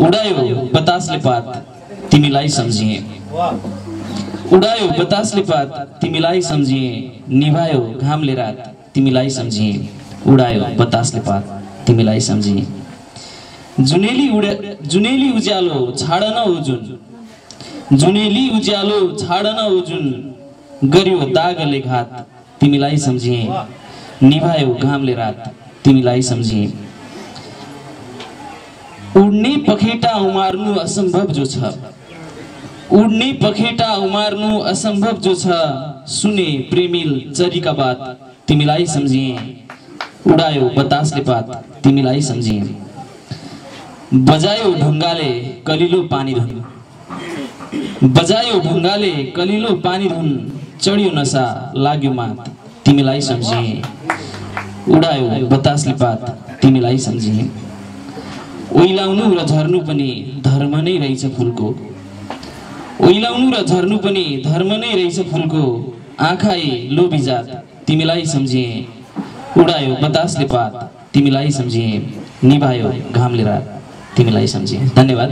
उडायो बतासले पात तिमीलाई सम्झिए। उडायो बतासले पात तिमीलाई सम्झिए। निभायो घामले रात तिमीलाई सम्झिए। उडायो बतासले पात तिमीलाई सम्झिए। जुनेली उडा जुनेली उज्यालो छाड न उजुन। जुनेली उज्यालो छाड न उजुन। गर्यो दागले घात तिमीलाई सम्झिए। निभायो घामले रात तिमीलाई सम्झिए। उड्ने पखेटा उमार्नु असम्भव जो छ उड्ने पखेटा उमार्नु असम्भव जो छ सुने प्रेमिल चरीका बात तिमीलाई सम्झिए उडायो बतासले पात तिमीलाई सम्झिए बजायो ढुङ्गाले कलिलो पानी धुन बजायो ढुङ्गाले कलिलो पानी धुन चढ्यो नसा लाग्यो मात तिमीलाई सम्झिए उडायो बतासले पात तिमीलाई सम्झिए ओइलाउनु र झर्नु पनि धर्म नै रहेछ फुलको। ओइलाउनु र झर्नु पनि धर्म नै रहेछ फुलको। आँखाए लोभी जात तिमीलाई सम्झिए। उडायो बतासले पात तिमीलाई सम्झिए। निभायो घामले रात तिमीलाई सम्झिए। धन्यवाद।